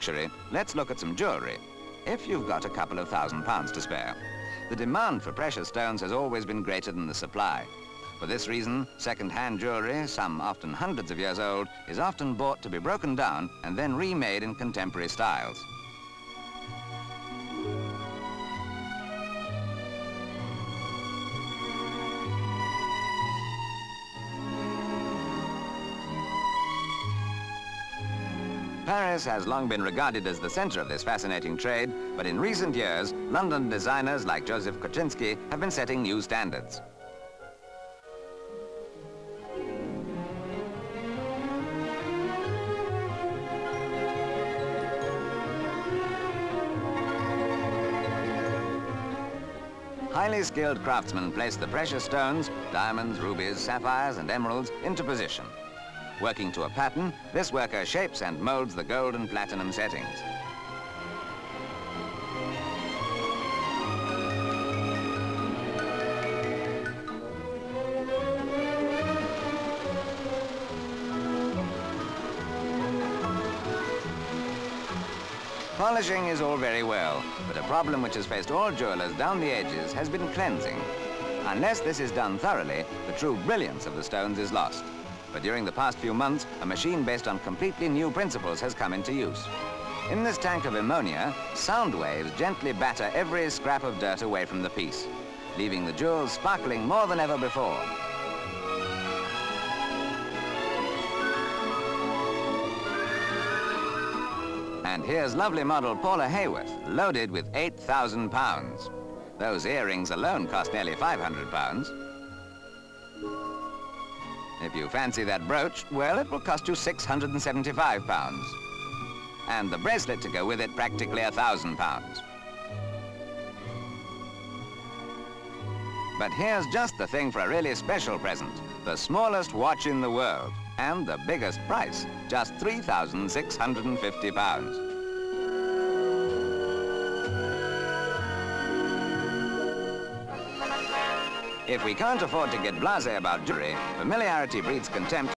luxury, let's look at some jewellery, if you've got a couple of thousand pounds to spare. The demand for precious stones has always been greater than the supply. For this reason, second-hand jewellery, some often hundreds of years old, is often bought to be broken down and then remade in contemporary styles. Paris has long been regarded as the center of this fascinating trade, but in recent years, London designers like Joseph Kutchinsky have been setting new standards. Highly skilled craftsmen place the precious stones, diamonds, rubies, sapphires and emeralds into position. Working to a pattern, this worker shapes and molds the gold and platinum settings. Polishing is all very well, but a problem which has faced all jewelers down the ages has been cleansing. Unless this is done thoroughly, the true brilliance of the stones is lost. But during the past few months, a machine based on completely new principles has come into use. In this tank of ammonia, sound waves gently batter every scrap of dirt away from the piece, leaving the jewels sparkling more than ever before. And here's lovely model Paula Hayworth, loaded with 8,000 pounds. Those earrings alone cost nearly 500 pounds. If you fancy that brooch, well, it will cost you 675 pounds. And the bracelet to go with it, practically a thousand pounds. But here's just the thing for a really special present. The smallest watch in the world. And the biggest price, just 3,650 If we can't afford to get blasé about jewelry, familiarity breeds contempt.